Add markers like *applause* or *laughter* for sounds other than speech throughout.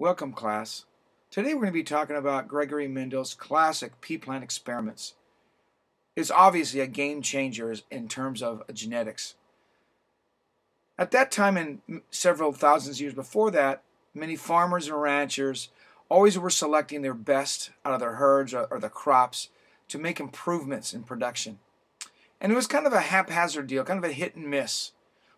Welcome, class. Today we're going to be talking about Gregory Mendel's classic pea plant experiments. It's obviously a game changer in terms of genetics. At that time and several thousands of years before that, many farmers and ranchers always were selecting their best out of their herds or, or the crops to make improvements in production. And it was kind of a haphazard deal, kind of a hit and miss,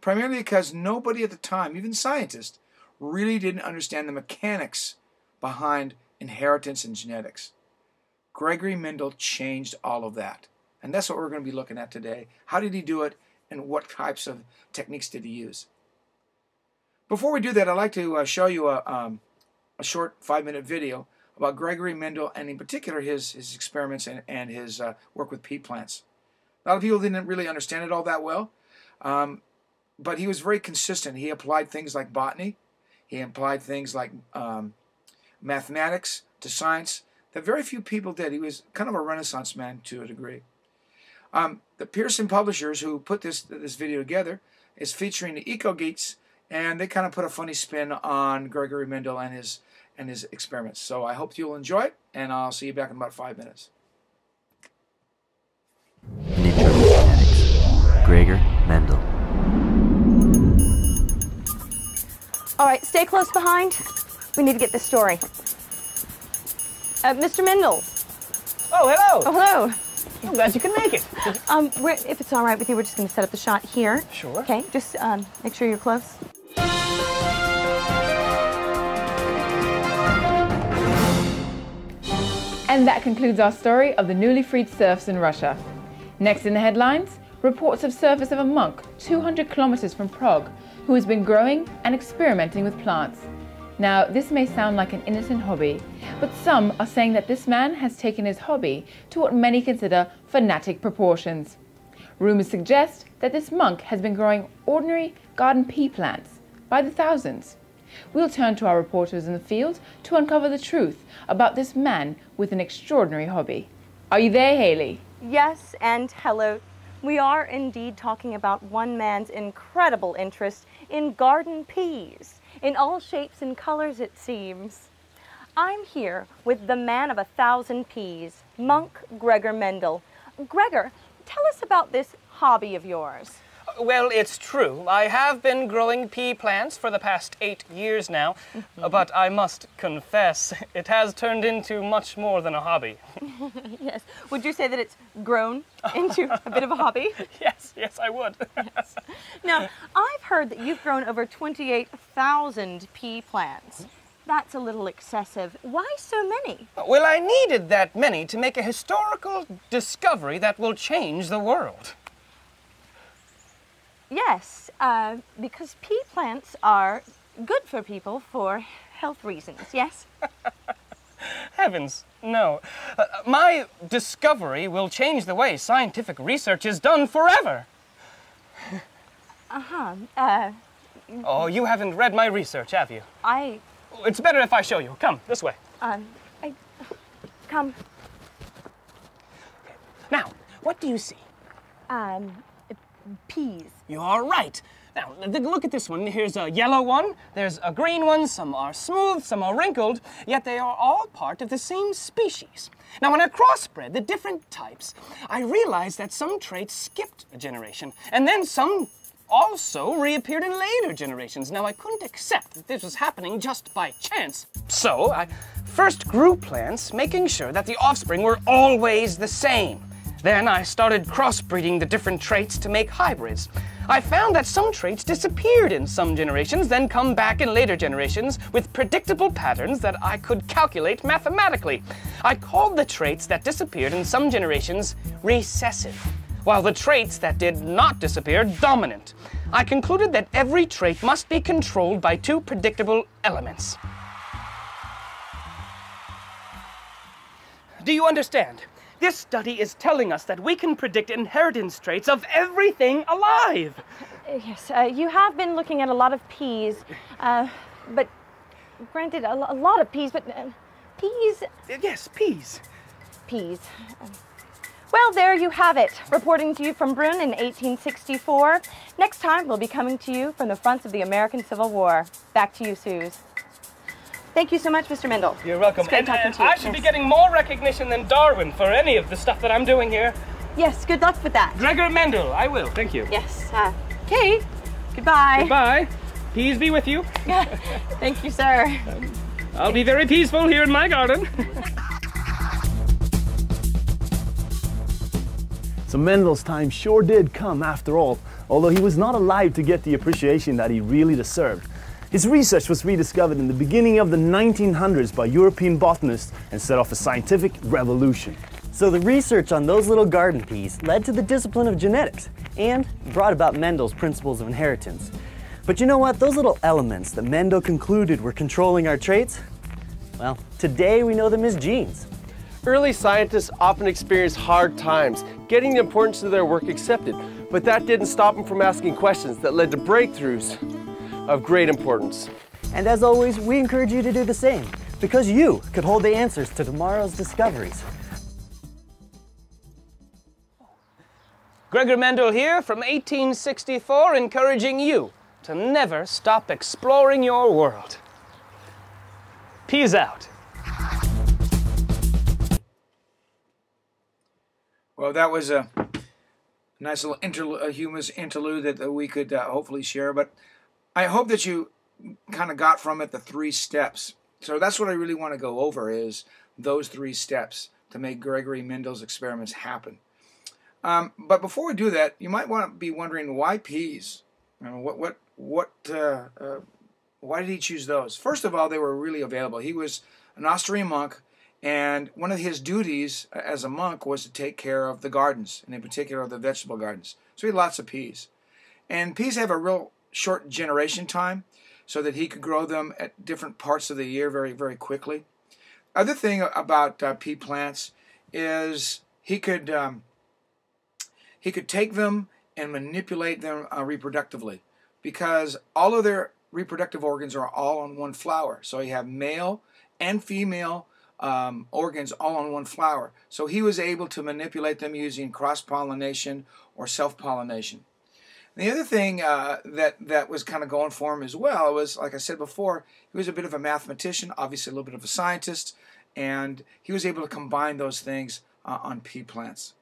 primarily because nobody at the time, even scientists, really didn't understand the mechanics behind inheritance and genetics. Gregory Mendel changed all of that. And that's what we're going to be looking at today. How did he do it, and what types of techniques did he use? Before we do that, I'd like to uh, show you a, um, a short five-minute video about Gregory Mendel and in particular his, his experiments and, and his uh, work with pea plants. A lot of people didn't really understand it all that well, um, but he was very consistent. He applied things like botany, he applied things like um, mathematics to science that very few people did. He was kind of a renaissance man to a degree. Um, the Pearson publishers who put this this video together is featuring the Eco Geeks, and they kind of put a funny spin on Gregory Mendel and his and his experiments. So I hope you'll enjoy it, and I'll see you back in about five minutes. All right, stay close behind. We need to get this story. Uh, Mr. Mendel. Oh, hello. Oh, hello. I'm glad you can make it. *laughs* Um, we're, if it's all right with you, we're just going to set up the shot here. Sure. Okay, just um, make sure you're close. And that concludes our story of the newly freed serfs in Russia. Next in the headlines, reports of service of a monk 200 kilometers from Prague who has been growing and experimenting with plants. Now, this may sound like an innocent hobby, but some are saying that this man has taken his hobby to what many consider fanatic proportions. Rumors suggest that this monk has been growing ordinary garden pea plants by the thousands. We'll turn to our reporters in the field to uncover the truth about this man with an extraordinary hobby. Are you there, Haley? Yes, and hello. We are indeed talking about one man's incredible interest in garden peas, in all shapes and colors, it seems. I'm here with the man of a thousand peas, Monk Gregor Mendel. Gregor, tell us about this hobby of yours. Well, it's true. I have been growing pea plants for the past eight years now, Mm-hmm. but I must confess, *laughs* it has turned into much more than a hobby. *laughs* Yes. Would you say that it's grown *laughs* into a bit of a hobby? yes, yes, I would. yes. Now, I've heard that you've grown over 28,000 pea plants. That's a little excessive. Why so many? well, I needed that many to make a historical discovery that will change the world. Yes, uh, because pea plants are good for people for health reasons, yes? *laughs* Heavens, no. Uh, my discovery will change the way scientific research is done forever. *laughs* Uh-huh. Uh, Oh, you haven't read my research, have you? I, It's better if I show you. Come, this way. um, I, come, Now, what do you see? um, peas. You are right. Now, look at this one. Here's a yellow one, there's a green one, some are smooth, some are wrinkled, yet they are all part of the same species. Now, when I crossbred the different types, I realized that some traits skipped a generation, and then some also reappeared in later generations. Now, I couldn't accept that this was happening just by chance. So, I first grew plants, making sure that the offspring were always the same. Then I started crossbreeding the different traits to make hybrids. I found that some traits disappeared in some generations, then come back in later generations with predictable patterns that I could calculate mathematically. I called the traits that disappeared in some generations recessive, while the traits that did not disappear dominant. I concluded that every trait must be controlled by two predictable elements. Do you understand? This study is telling us that we can predict inheritance traits of everything alive. Yes, uh, you have been looking at a lot of peas, uh, but granted, a, a lot of peas, but uh, peas, Yes, peas. peas. Well, there you have it. Reporting to you from Brünn in 1864. Next time, we'll be coming to you from the fronts of the American Civil War. Back to you, Suze. Thank you so much, Mr. Mendel. You're welcome. It's great and, talking and to you. I should be getting more recognition than Darwin for any of the stuff that I'm doing here. Yes, good luck with that. Gregor Mendel, I will. Thank you. Yes. Uh, Kate, goodbye. Goodbye. Peace be with you. Thank you, sir. I'll be very peaceful here in my garden. *laughs* So Mendel's time sure did come after all, although he was not alive to get the appreciation that he really deserved. His research was rediscovered in the beginning of the 1900s by European botanists and set off a scientific revolution. So the research on those little garden peas led to the discipline of genetics and brought about Mendel's principles of inheritance. But you know what? Those little elements that Mendel concluded were controlling our traits, well, today we know them as genes. Early scientists often experienced hard times getting the importance of their work accepted, but that didn't stop them from asking questions that led to breakthroughs of great importance. And as always, we encourage you to do the same because you could hold the answers to tomorrow's discoveries. Gregor Mendel here from 1864, encouraging you to never stop exploring your world. Peace out. Well, that was a nice little interlude, a humorous interlude that, that we could uh, hopefully share. But I hope that you kind of got from it the three steps. So that's what I really want to go over is those three steps to make Gregory Mendel's experiments happen. Um, but before we do that, you might want to be wondering why peas? You know, what what what? Uh, uh, why did he choose those? First of all, they were really available. He was an Austrian monk, and one of his duties as a monk was to take care of the gardens, and in particular the vegetable gardens. So he had lots of peas. And peas have a real short generation time, so that he could grow them at different parts of the year very, very quickly. Other thing about uh, pea plants is he could um, he could take them and manipulate them uh, reproductively because all of their reproductive organs are all on one flower. So you have male and female um, organs all on one flower. So he was able to manipulate them using cross pollination or self pollination. The other thing uh, that that was kind of going for him as well was, like I said before, he was a bit of a mathematician, obviously a little bit of a scientist, and he was able to combine those things uh, on pea plants.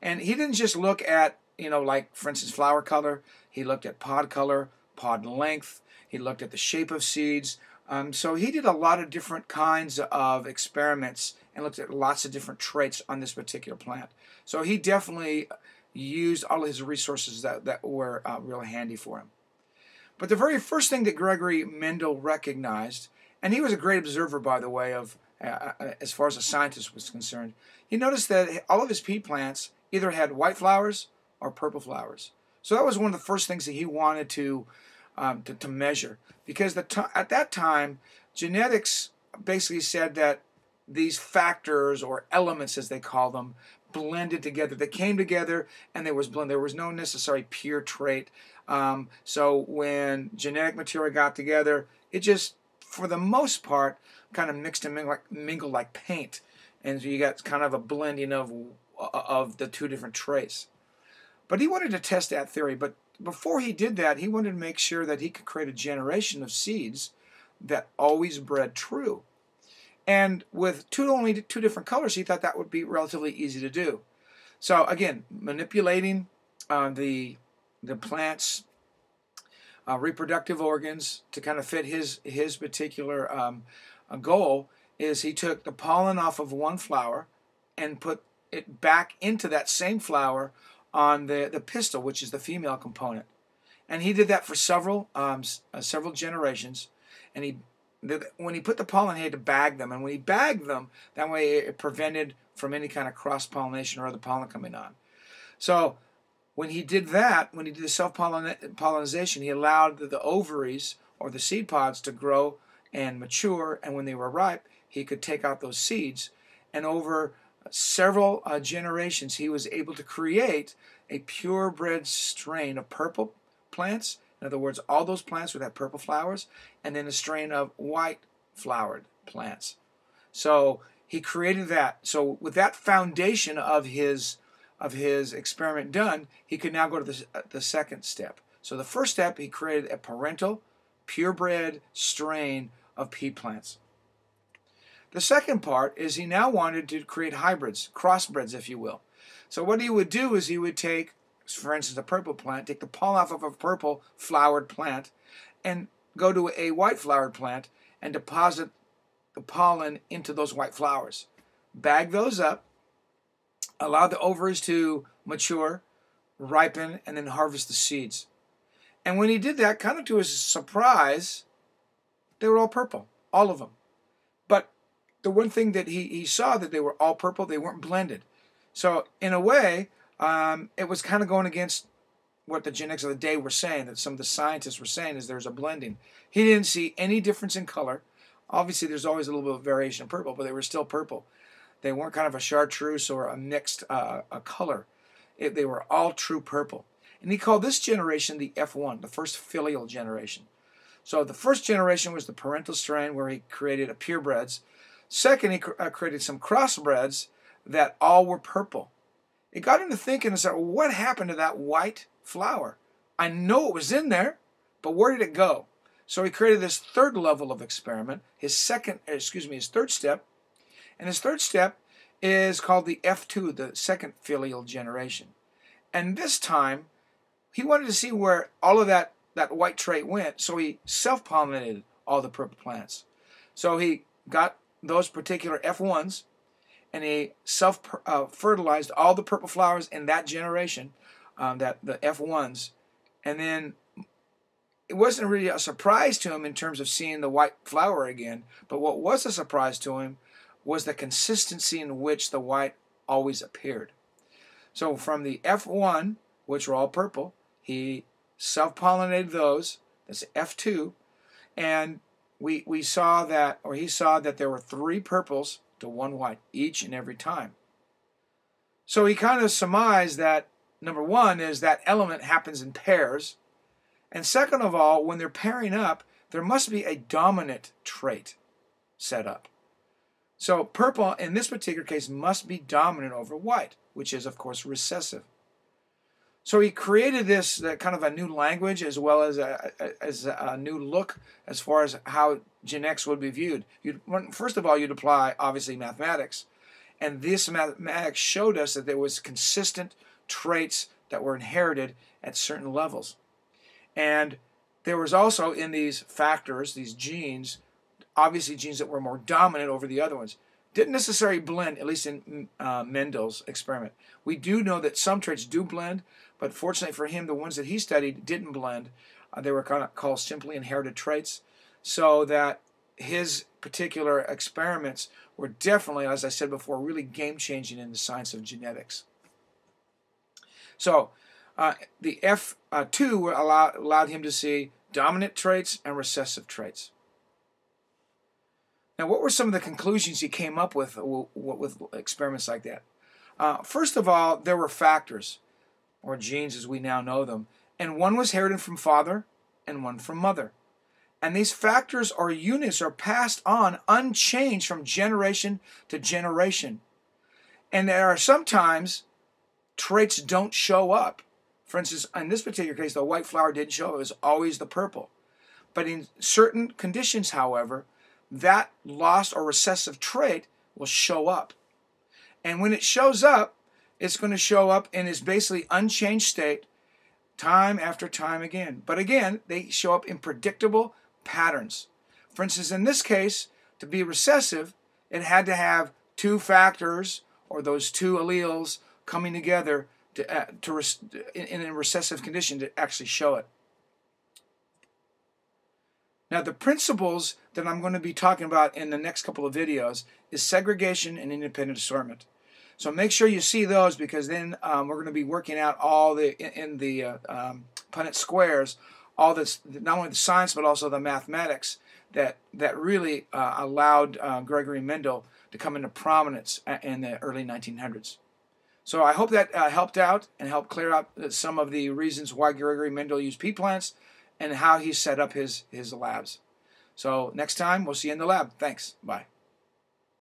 And he didn't just look at, you know, like for instance, flower color. He looked at pod color, pod length. He looked at the shape of seeds. Um, so he did a lot of different kinds of experiments and looked at lots of different traits on this particular plant. So he definitely used all his resources that, that were uh, really handy for him. But the very first thing that Gregory Mendel recognized, and he was a great observer, by the way, of uh, uh, as far as a scientist was concerned, he noticed that all of his pea plants either had white flowers or purple flowers. So that was one of the first things that he wanted to um, to, to measure because the at that time genetics basically said that these factors or elements as they call them blended together. They came together and there was blend there was no necessary pure trait. Um, so when genetic material got together it just for the most part kind of mixed and mingled like, mingled like paint. And so you got kind of a blending of of the two different traits. But he wanted to test that theory. But before he did that, he wanted to make sure that he could create a generation of seeds that always bred true. And with two only two different colors, he thought that would be relatively easy to do. So again, manipulating uh, the the plant's uh, reproductive organs to kind of fit his his particular um, uh, goal is he took the pollen off of one flower and put it back into that same flower on the, the pistil, which is the female component. And he did that for several um, uh, several generations. And he when he put the pollen, he had to bag them. And when he bagged them, that way it prevented from any kind of cross pollination or other pollen coming on. So when he did that, when he did the self pollination, he allowed the, the ovaries or the seed pods to grow and mature. And when they were ripe, he could take out those seeds. And over several uh, generations, he was able to create a purebred strain of purple plants. In other words, all those plants would have purple flowers, and then a strain of white flowered plants. So he created that. So with that foundation of his of his experiment done, he could now go to the, uh, the second step. So the first step, he created a parental, purebred strain of pea plants. The second part is he now wanted to create hybrids, crossbreds, if you will. So what he would do is he would take, for instance, a purple plant, take the pollen off of a purple flowered plant, and go to a white flowered plant and deposit the pollen into those white flowers. Bag those up, allow the ovaries to mature, ripen, and then harvest the seeds. And when he did that, kind of to his surprise, they were all purple, all of them. But the one thing that he, he saw that they were all purple, they weren't blended. So in a way, um, it was kind of going against what the genetics of the day were saying, that some of the scientists were saying is there's a blending. He didn't see any difference in color. Obviously, there's always a little bit of variation in purple, but they were still purple. They weren't kind of a chartreuse or a mixed uh, a color. It, they were all true purple. And he called this generation the F1, the first filial generation. So the first generation was the parental strain where he created a purebreds. Second, he uh, created some crossbreds that all were purple. It got him to thinking and said, what happened to that white flower? I know it was in there, but where did it go? So he created this third level of experiment, his second, uh, excuse me, his third step. And his third step is called the F2, the second filial generation. And this time, he wanted to see where all of that, that white trait went, so he self-pollinated all the purple plants. So he got those particular F1s, and he self-fertilized uh, all the purple flowers in that generation, um, that the F1s, and then it wasn't really a surprise to him in terms of seeing the white flower again, but what was a surprise to him was the consistency in which the white always appeared. So from the F1, which were all purple, he self-pollinated those, that's F2, and we, we saw that, or he saw that there were three purples to one white each and every time. So he kind of surmised that number one is that element happens in pairs. And second of all, when they're pairing up, there must be a dominant trait set up. So purple, in this particular case, must be dominant over white, which is, of course, recessive. So he created this uh, kind of a new language as well as a, as a new look as far as how genetics would be viewed. You'd, first of all, you'd apply, obviously, mathematics. And this mathematics showed us that there was consistent traits that were inherited at certain levels. And there was also in these factors, these genes, obviously genes that were more dominant over the other ones. Didn't necessarily blend, at least in uh, Mendel's experiment. We do know that some traits do blend, but fortunately for him, the ones that he studied didn't blend. Uh, they were kind of called simply inherited traits. So that his particular experiments were definitely, as I said before, really game changing in the science of genetics. So uh, the F2 uh, allowed, allowed him to see dominant traits and recessive traits. Now, what were some of the conclusions he came up with with experiments like that? Uh, first of all, there were factors, or genes as we now know them, and one was inherited from father and one from mother. And these factors or units are passed on unchanged from generation to generation. And there are sometimes traits don't show up. For instance, in this particular case, the white flower didn't show up. It was always the purple. But in certain conditions, however, that lost or recessive trait will show up. And when it shows up, it's going to show up in its basically unchanged state time after time again. But again, they show up in predictable patterns. For instance, in this case, to be recessive, it had to have two factors or those two alleles coming together to, uh, to in, in a recessive condition to actually show it. Now, the principles that I'm going to be talking about in the next couple of videos is segregation and independent assortment. So make sure you see those because then um, we're going to be working out all the in, in the uh, um, Punnett squares, all this not only the science but also the mathematics that that really uh, allowed uh, Gregory Mendel to come into prominence in the early 1900s. So I hope that uh, helped out and helped clear up some of the reasons why Gregory Mendel used pea plants and how he set up his his labs. So next time we'll see you in the lab. Thanks. Bye.